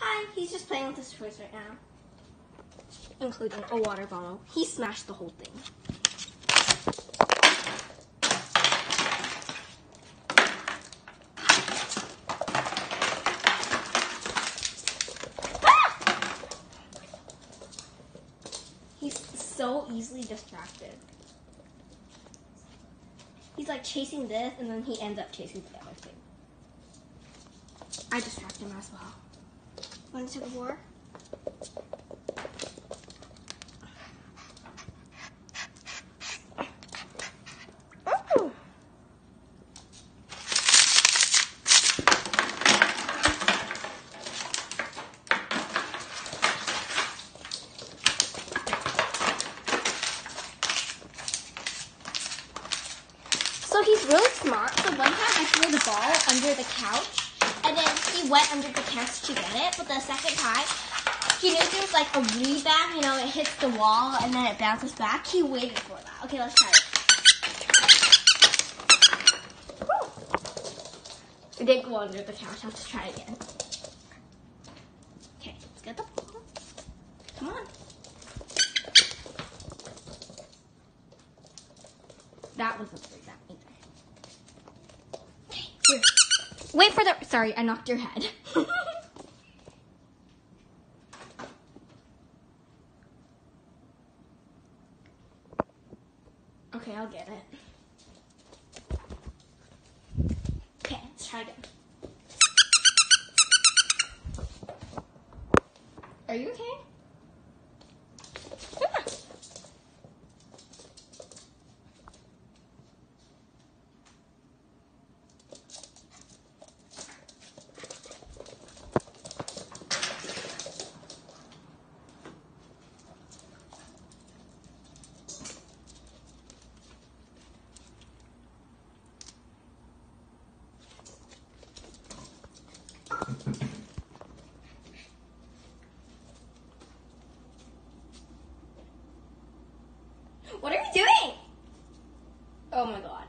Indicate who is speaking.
Speaker 1: Hi, he's just playing with his toys right now. Including a water bottle. He smashed the whole thing. Ah! He's so easily distracted. He's like chasing this and then he ends up chasing the other thing. I distract him as well. Want to a war? So he's really smart. So one time I threw the ball under the couch, and then he went under the couch to get it. But the second time, he knew there was like a rebound. You know, it hits the wall and then it bounces back. He waited for that. Okay, let's try it. It didn't go under the couch. Let's try it again. Okay, let's get the ball. Come on. That wasn't very bad Wait for the. Sorry, I knocked your head. okay, I'll get it. Okay, let's try again. Are you okay? What are you doing? Oh my god.